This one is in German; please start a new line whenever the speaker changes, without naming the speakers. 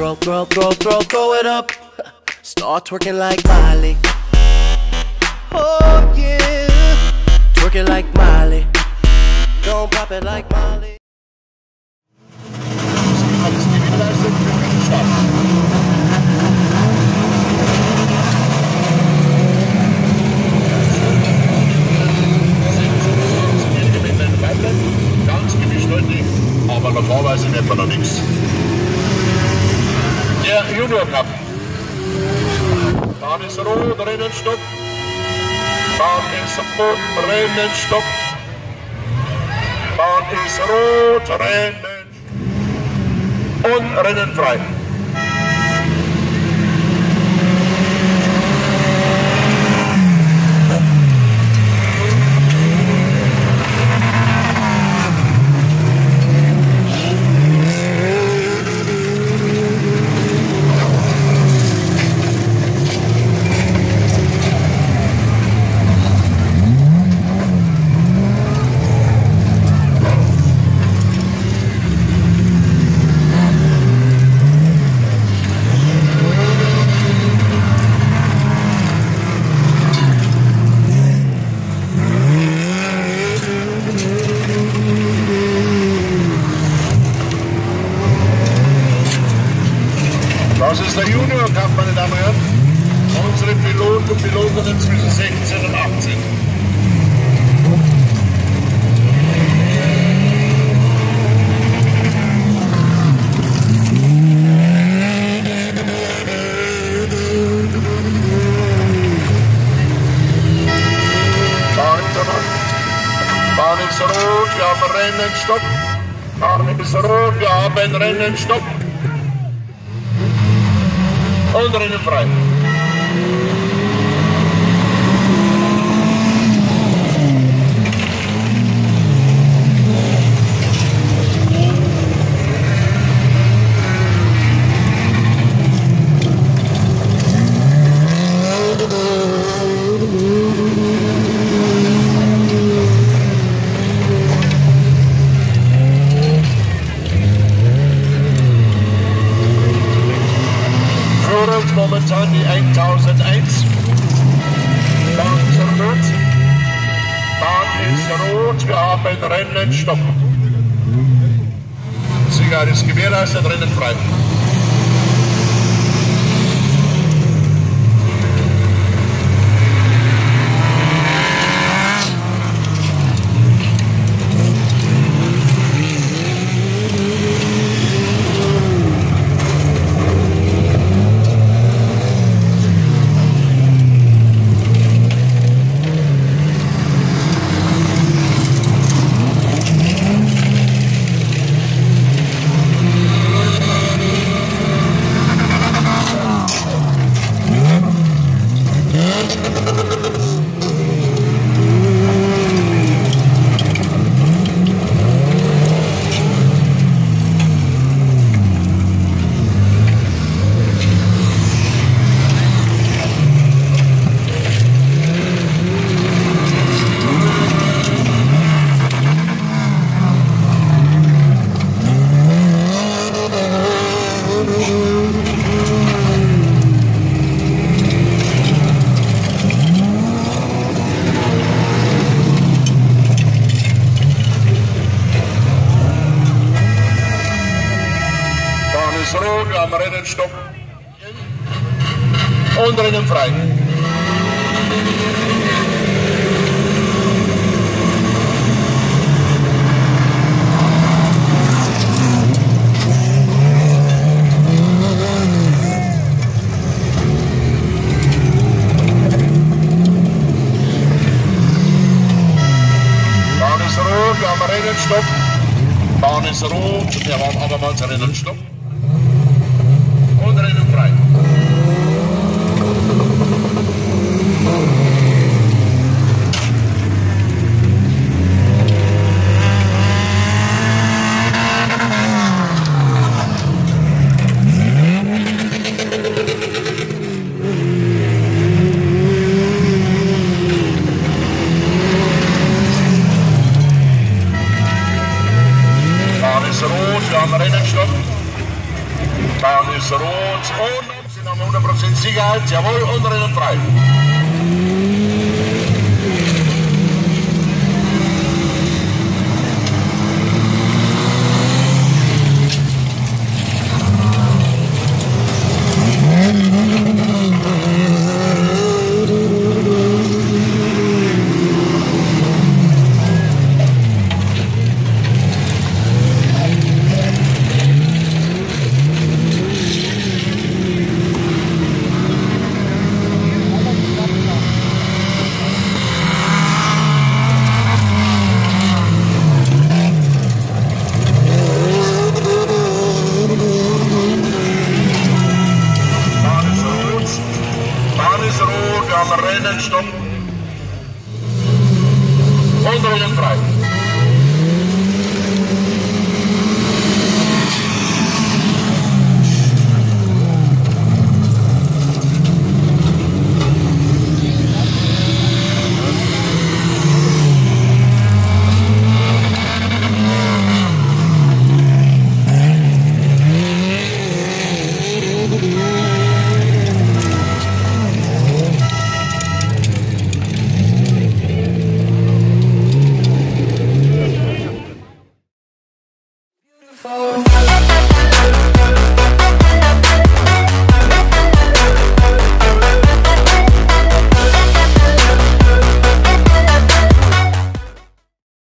Throw, throw, throw, throw, throw it up. Start twerking like Miley. Oh yeah, twerking like Miley. Don't pop it like Miley.
Noch nichts. Junior Cup. Bahn ist rot, Rennen stopp. Bahn ist rot, Rennen stopp. Bahn ist rot, Rennen und Rennen frei. Das ist der Junior Cup, meine Damen und Herren. Unsere Piloten und Pilotinnen zwischen 16 und 18. Bahn ist rot. Wir haben Rennen, Stopp. Bahn ist rot, wir haben Rennen, Stopp. Und Rennen frei. Führend momentan die 1001. Bahn ist rot. Bahn ist rot. Wir haben Rennen Stopp. Sicherheit ist gewährleistet, Rennen frei. Bahn ist rot, wir haben Rennen Stopp. Und Rennen frei. Bahn wir haben Rennen Stopp. Bahn ist rot, wir haben abermals Rennen Stopp. Und Rennen frei. Ist rot und sind haben 100% Sicherheit, jawohl, und Rennen frei. Bahn Rennen stoppen. Onder frei.